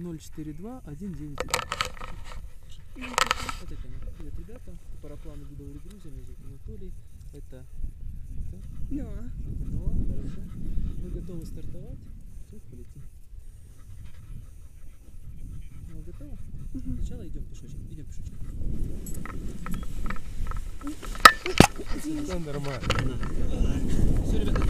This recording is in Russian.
042 191. Вот Это камера. Привет, ребята. Парапланы Гудовой Грузия, меня зовут Анатолий. Это Ну, Ноа, хорошо. Мы готовы стартовать. Сейчас полетим. Ну, готово? Угу. Сначала идем пешочком. Идем пешочком. Все нормально. Все, ребята.